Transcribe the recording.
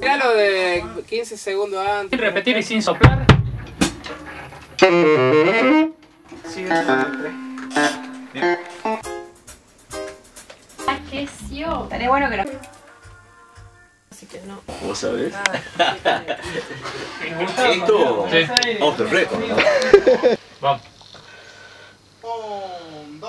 Era lo de 15 segundos antes. Sin repetir y sin soplar. Sigue siendo tres. Aqueció. Estaría bueno que lo... Así que no. ¿Vos sabés? Esto, off the record. Vamos. Dos.